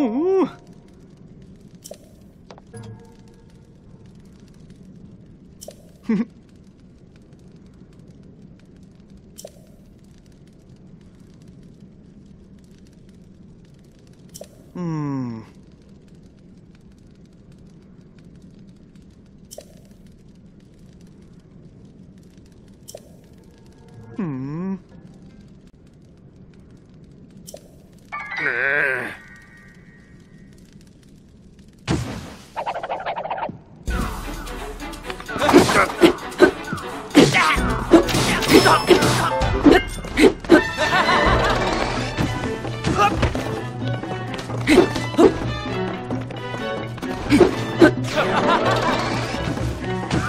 Ooh. hmm.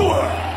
score!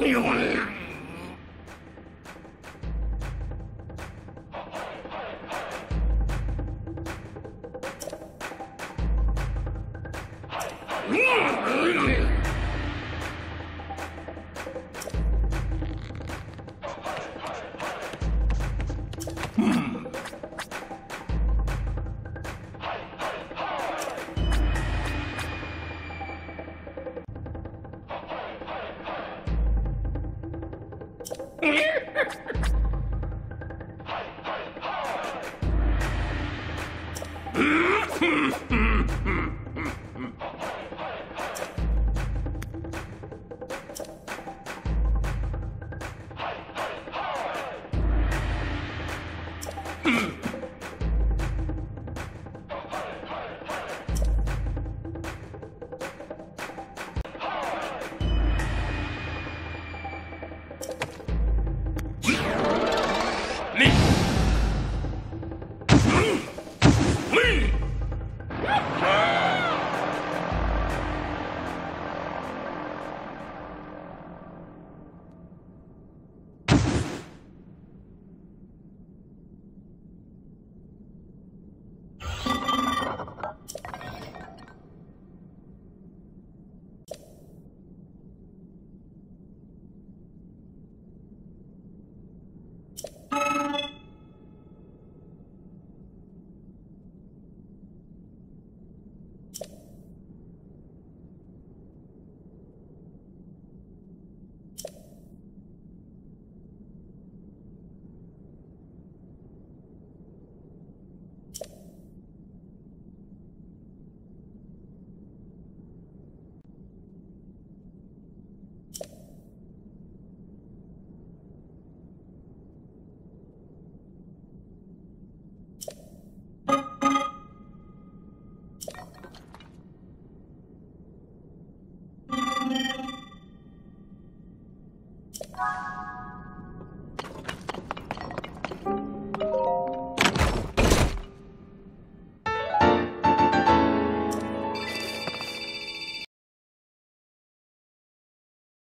You will you 何?